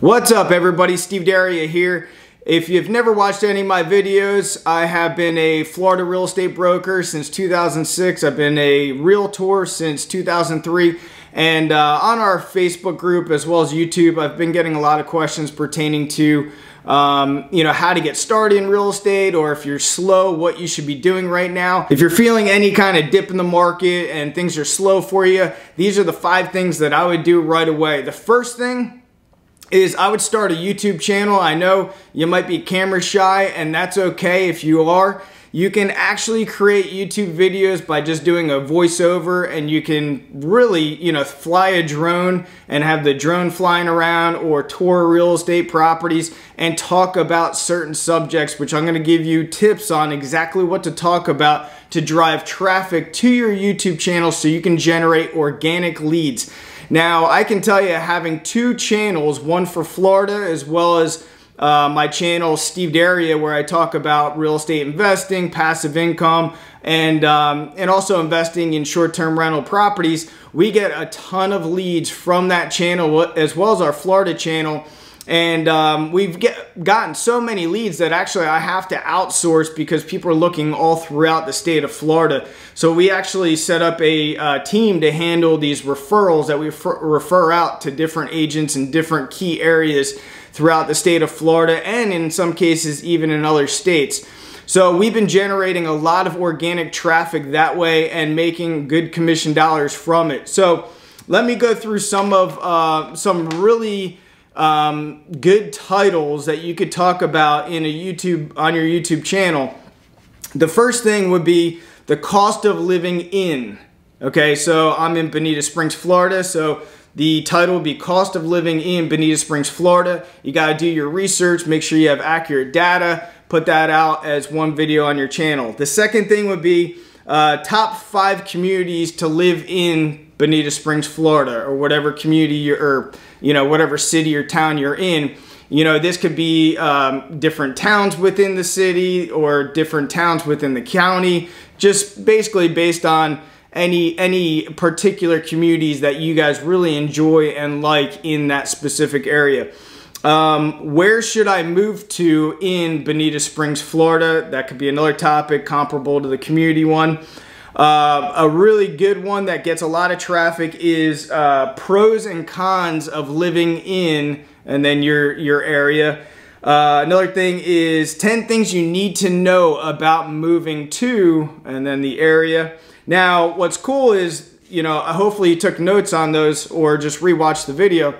What's up everybody, Steve Daria here. If you've never watched any of my videos, I have been a Florida real estate broker since 2006. I've been a realtor since 2003. And uh, on our Facebook group as well as YouTube, I've been getting a lot of questions pertaining to um, you know, how to get started in real estate or if you're slow, what you should be doing right now. If you're feeling any kind of dip in the market and things are slow for you, these are the five things that I would do right away. The first thing is I would start a YouTube channel. I know you might be camera shy and that's okay if you are. You can actually create YouTube videos by just doing a voiceover and you can really, you know, fly a drone and have the drone flying around or tour real estate properties and talk about certain subjects, which I'm gonna give you tips on exactly what to talk about to drive traffic to your YouTube channel so you can generate organic leads. Now, I can tell you having two channels, one for Florida as well as uh, my channel, Steve Daria, where I talk about real estate investing, passive income, and, um, and also investing in short-term rental properties. We get a ton of leads from that channel as well as our Florida channel. And um, we've get, gotten so many leads that actually I have to outsource because people are looking all throughout the state of Florida. So we actually set up a uh, team to handle these referrals that we refer, out to different agents in different key areas throughout the state of Florida and in some cases even in other states. So we've been generating a lot of organic traffic that way and making good commission dollars from it. So let me go through some of uh, some really um, good titles that you could talk about in a YouTube on your YouTube channel. The first thing would be the cost of living in. Okay, so I'm in Bonita Springs, Florida. So the title would be Cost of Living in Bonita Springs, Florida. You got to do your research, make sure you have accurate data, put that out as one video on your channel. The second thing would be uh, top five communities to live in Bonita Springs, Florida, or whatever community you're, or you know, whatever city or town you're in. You know, this could be um, different towns within the city or different towns within the county, just basically based on any any particular communities that you guys really enjoy and like in that specific area. Um, where should I move to in Bonita Springs, Florida? That could be another topic comparable to the community one. Uh, a really good one that gets a lot of traffic is uh, pros and cons of living in and then your your area. Uh, another thing is 10 things you need to know about moving to and then the area. Now, what's cool is, you know, hopefully you took notes on those or just rewatched the video.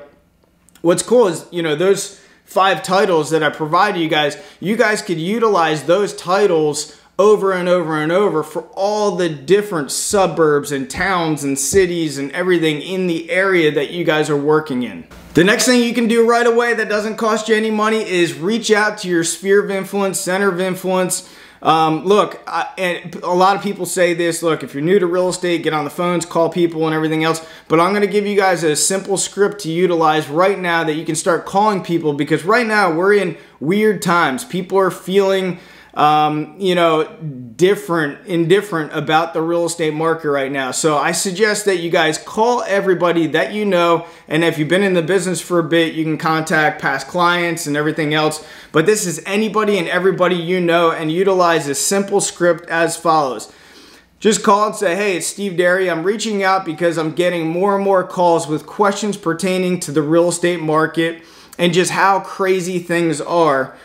What's cool is, you know, those five titles that I provided you guys, you guys could utilize those titles over and over and over for all the different suburbs and towns and cities and everything in the area that you guys are working in. The next thing you can do right away that doesn't cost you any money is reach out to your sphere of influence, center of influence, um, look, I, and a lot of people say this, look, if you're new to real estate, get on the phones, call people and everything else. But I'm going to give you guys a simple script to utilize right now that you can start calling people because right now we're in weird times. People are feeling um, you know, different, indifferent about the real estate market right now. So I suggest that you guys call everybody that you know. And if you've been in the business for a bit, you can contact past clients and everything else. But this is anybody and everybody you know and utilize a simple script as follows. Just call and say, hey, it's Steve Daria. I'm reaching out because I'm getting more and more calls with questions pertaining to the real estate market and just how crazy things are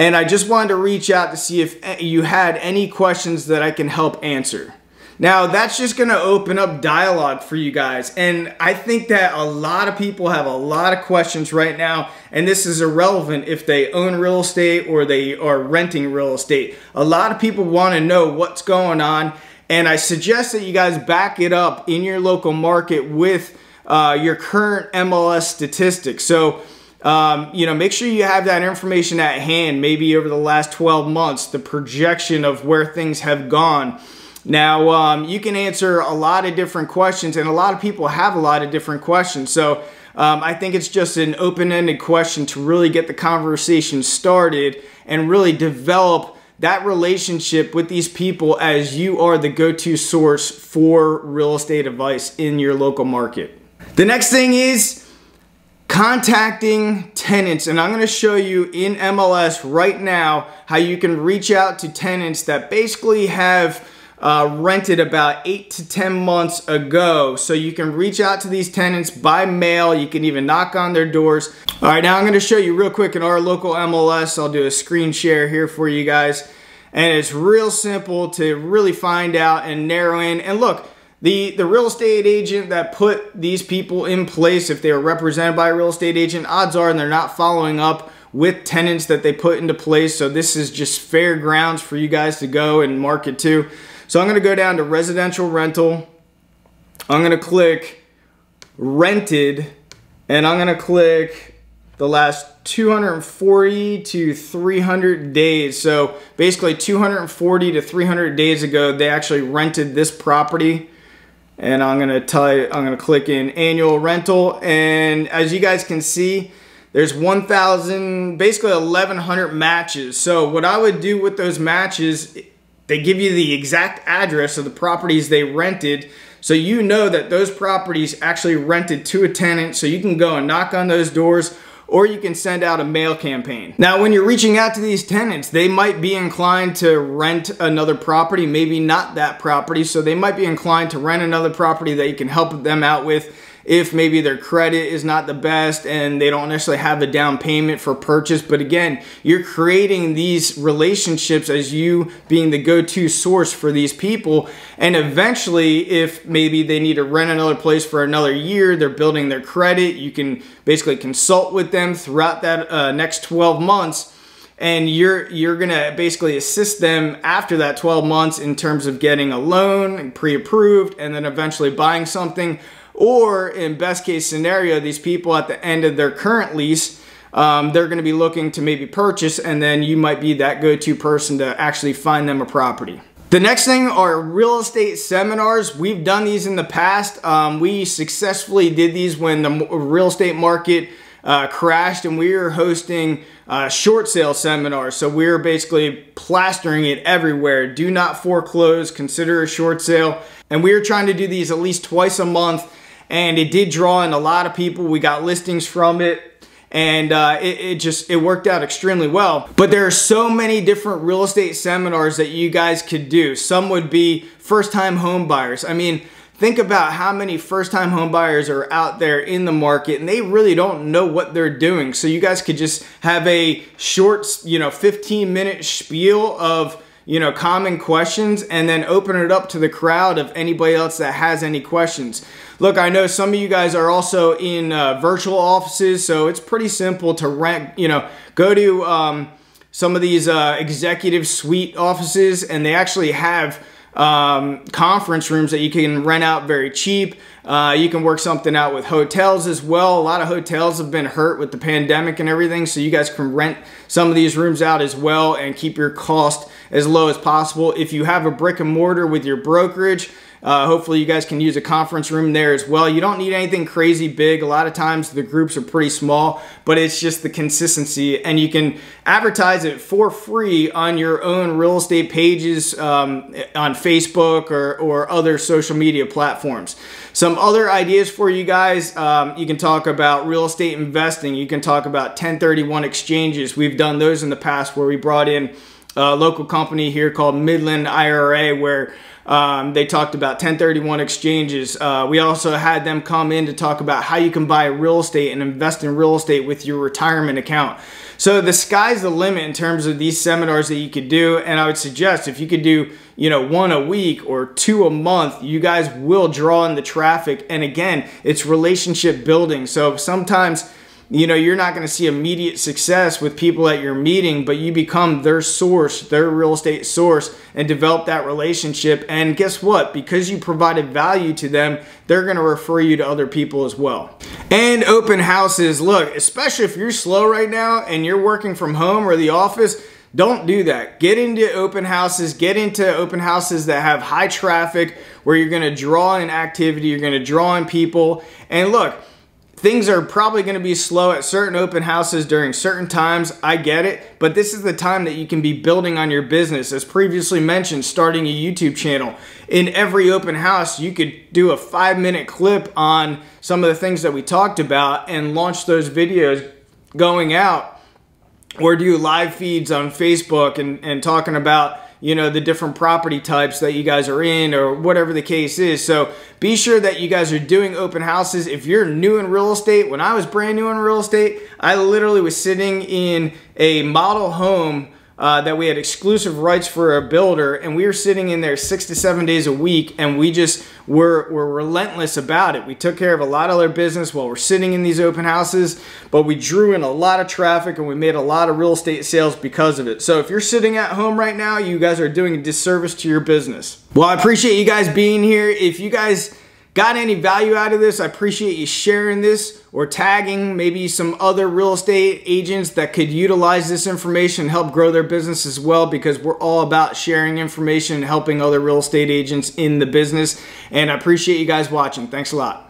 and I just wanted to reach out to see if you had any questions that I can help answer. Now, that's just going to open up dialogue for you guys. And I think that a lot of people have a lot of questions right now. And this is irrelevant if they own real estate or they are renting real estate. A lot of people want to know what's going on. And I suggest that you guys back it up in your local market with uh, your current MLS statistics. So um, you know, make sure you have that information at hand, maybe over the last 12 months, the projection of where things have gone. Now, um, you can answer a lot of different questions, and a lot of people have a lot of different questions. So, um, I think it's just an open ended question to really get the conversation started and really develop that relationship with these people as you are the go to source for real estate advice in your local market. The next thing is contacting tenants and I'm going to show you in MLS right now how you can reach out to tenants that basically have uh, rented about eight to 10 months ago. So you can reach out to these tenants by mail. You can even knock on their doors. All right, now I'm going to show you real quick in our local MLS. I'll do a screen share here for you guys. And it's real simple to really find out and narrow in. And look, the, the real estate agent that put these people in place, if they are represented by a real estate agent, odds are they're not following up with tenants that they put into place. So this is just fair grounds for you guys to go and market to. So I'm going to go down to residential rental. I'm going to click rented and I'm going to click the last 240 to 300 days. So basically 240 to 300 days ago, they actually rented this property and I'm gonna type, I'm gonna click in annual rental. And as you guys can see there's 1,000 basically 1,100 matches. So what I would do with those matches they give you the exact address of the properties they rented. So you know that those properties actually rented to a tenant. So you can go and knock on those doors or you can send out a mail campaign. Now, when you're reaching out to these tenants, they might be inclined to rent another property, maybe not that property, so they might be inclined to rent another property that you can help them out with if maybe their credit is not the best and they don't necessarily have a down payment for purchase. But again, you're creating these relationships as you being the go-to source for these people. And eventually, if maybe they need to rent another place for another year, they're building their credit, you can basically consult with them throughout that uh, next 12 months and you're you're gonna basically assist them after that 12 months in terms of getting a loan pre-approved and then eventually buying something or in best case scenario, these people at the end of their current lease, um, they're going to be looking to maybe purchase and then you might be that go-to person to actually find them a property. The next thing are real estate seminars. We've done these in the past. Um, we successfully did these when the real estate market uh, crashed and we were hosting uh, short sale seminars. So we were basically plastering it everywhere. Do not foreclose, consider a short sale. And we were trying to do these at least twice a month and it did draw in a lot of people. We got listings from it and uh, it, it, just it worked out extremely well. But there are so many different real estate seminars that you guys could do. Some would be first time home buyers. I mean think about how many first time home buyers are out there in the market and they really don't know what they're doing. So you guys could just have a short you know 15 minute spiel of you know, common questions and then open it up to the crowd of anybody else that has any questions. Look, I know some of you guys are also in uh, virtual offices, so it's pretty simple to rent, you know, go to um, some of these uh, executive suite offices and they actually have um, conference rooms that you can rent out very cheap. Uh, you can work something out with hotels as well. A lot of hotels have been hurt with the pandemic and everything, so you guys can rent some of these rooms out as well and keep your cost as low as possible. If you have a brick and mortar with your brokerage, uh, hopefully you guys can use a conference room there as well. You don't need anything crazy big. A lot of times the groups are pretty small, but it's just the consistency and you can advertise it for free on your own real estate pages um, on Facebook or, or other social media platforms. Some other ideas for you guys, um, you can talk about real estate investing. You can talk about 1031 exchanges. We've done those in the past where we brought in a local company here called Midland IRA where um, they talked about 1031 exchanges. Uh, we also had them come in to talk about how you can buy real estate and invest in real estate with your retirement account. So the sky's the limit in terms of these seminars that you could do. And I would suggest if you could do, you know, one a week or two a month, you guys will draw in the traffic. And again, it's relationship building. So sometimes you know, you're not going to see immediate success with people at your meeting, but you become their source, their real estate source, and develop that relationship. And guess what? Because you provided value to them, they're going to refer you to other people as well. And open houses. Look, especially if you're slow right now and you're working from home or the office, don't do that. Get into open houses, get into open houses that have high traffic where you're going to draw in activity, you're going to draw in people. And look, things are probably going to be slow at certain open houses during certain times. I get it, but this is the time that you can be building on your business. As previously mentioned, starting a YouTube channel. In every open house, you could do a five minute clip on some of the things that we talked about and launch those videos going out or do live feeds on Facebook and, and talking about you know the different property types that you guys are in or whatever the case is. So be sure that you guys are doing open houses. If you're new in real estate when i was brand new in real estate i literally was sitting in a model home uh, that we had exclusive rights for a builder and we were sitting in there six to seven days a week and we just were, were relentless about it. We took care of a lot of their business while we're sitting in these open houses, but we drew in a lot of traffic and we made a lot of real estate sales because of it. So if you're sitting at home right now, you guys are doing a disservice to your business. Well, I appreciate you guys being here. If you guys got any value out of this, I appreciate you sharing this or tagging maybe some other real estate agents that could utilize this information and help grow their business as well because we're all about sharing information and helping other real estate agents in the business. And I appreciate you guys watching. Thanks a lot.